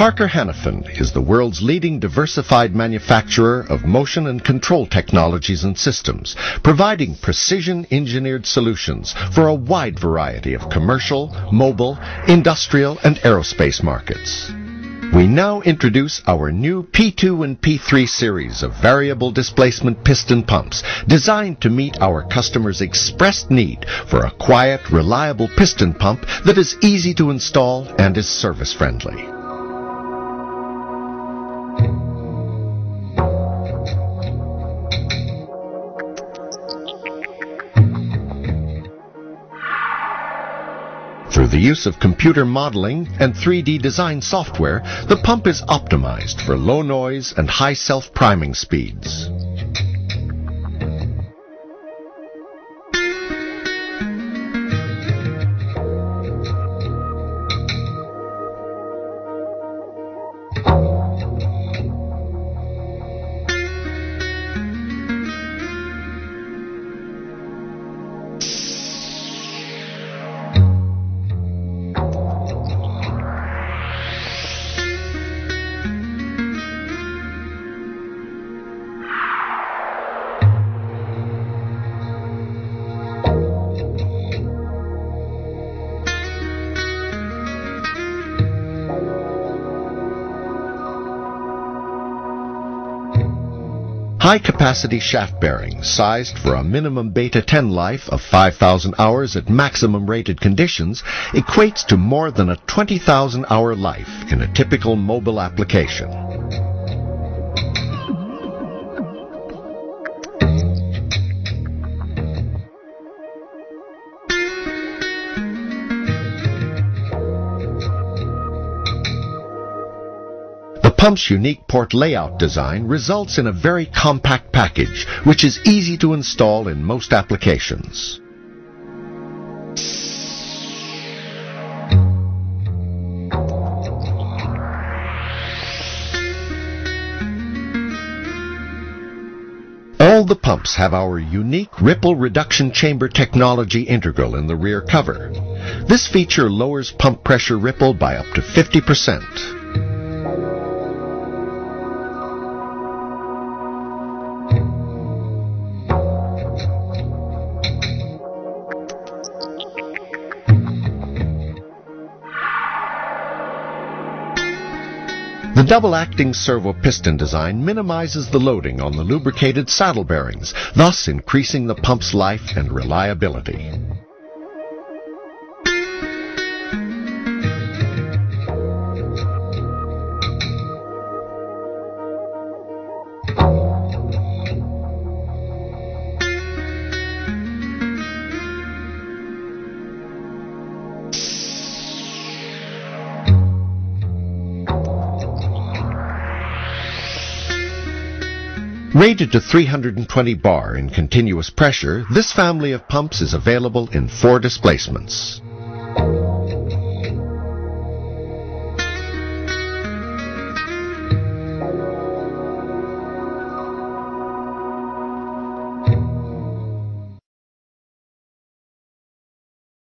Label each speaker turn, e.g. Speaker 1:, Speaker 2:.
Speaker 1: Parker Hannifin is the world's leading diversified manufacturer of motion and control technologies and systems, providing precision engineered solutions for a wide variety of commercial, mobile, industrial, and aerospace markets. We now introduce our new P2 and P3 series of variable displacement piston pumps designed to meet our customers' expressed need for a quiet, reliable piston pump that is easy to install and is service friendly. Through the use of computer modeling and 3D design software, the pump is optimized for low noise and high self-priming speeds. High-capacity shaft bearings sized for a minimum beta 10 life of 5,000 hours at maximum rated conditions equates to more than a 20,000 hour life in a typical mobile application. Pump's unique port layout design results in a very compact package, which is easy to install in most applications. All the pumps have our unique ripple reduction chamber technology integral in the rear cover. This feature lowers pump pressure ripple by up to 50%. The double-acting servo piston design minimizes the loading on the lubricated saddle bearings, thus increasing the pump's life and reliability. Rated to 320 bar in continuous pressure, this family of pumps is available in four displacements.